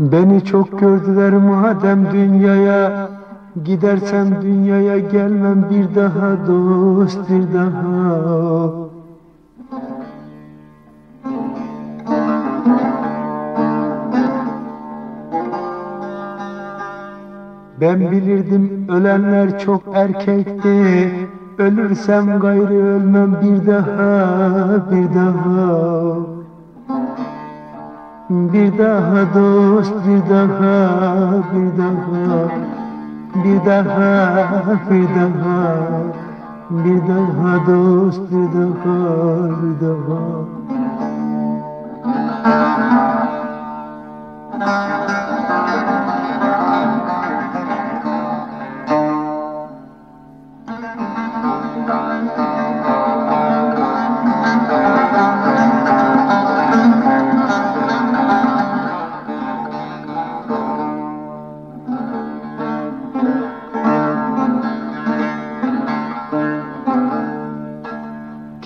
Beni çok gördüler madem dünyaya. Gidersem dünyaya gelmem bir daha dost bir daha. Ben bilirdim ölenler çok erkekti. Ölürsem gayrı ölmem bir daha bir daha दोस्त दोस्त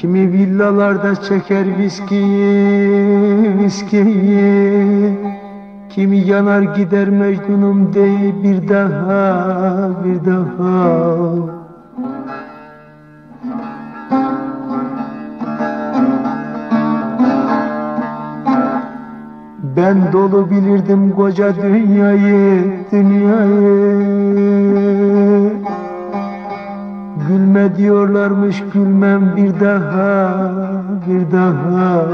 Kimi villalarda çeker viskiyi, viskiyi. Kimi yanar gider Mecnun'um dey bir daha, bir daha. Ben dolu bilirdim koca dünyayı, dünyayı Gülme diyorlarmış gülmem bir daha, bir daha.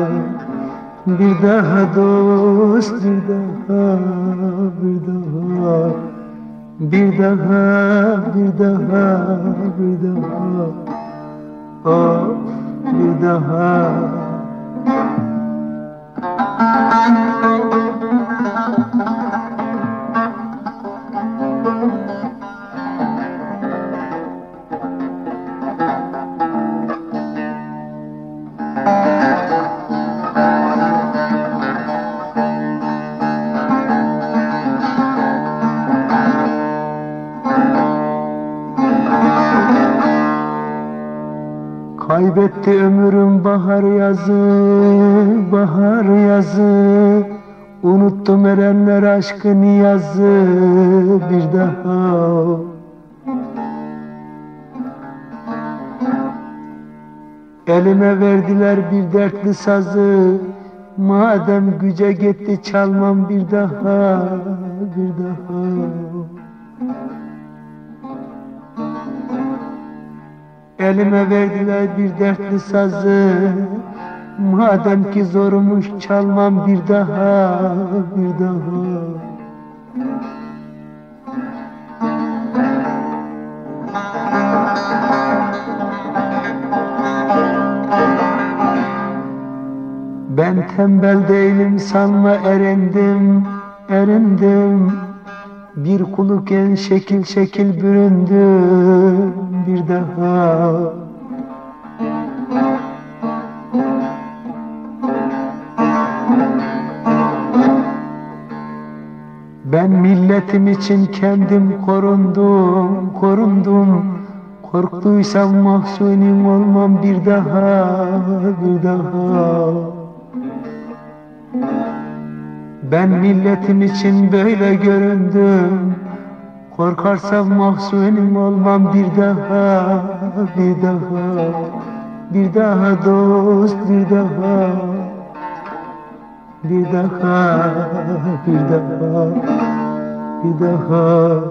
Bir daha dost, bir daha, bir daha. Bir daha, bir daha, bir daha. Of, bir daha Kaybetti ömrüm bahar yazı, bahar yazı. Unuttum erenler aşkı niyazı bir daha. Elime verdiler bir dertli sazı Madem güce gitti çalmam bir daha, bir daha Elime verdiler bir dertli sazı. Madem ki zormuş çalmam bir daha, bir daha. Ben tembel değilim sanma erindim, erindim Bir kuluken şekil şekil büründüm bir daha. Ben milletim için kendim korundum, korundum. Korktuysam mahzunim olmam bir daha, bir daha Ben milletim için böyle göründüm. Korkarsam mahzunim olmam bir daha, bir daha. Bir daha dost, bir daha. Bir daha, bir daha. Bir daha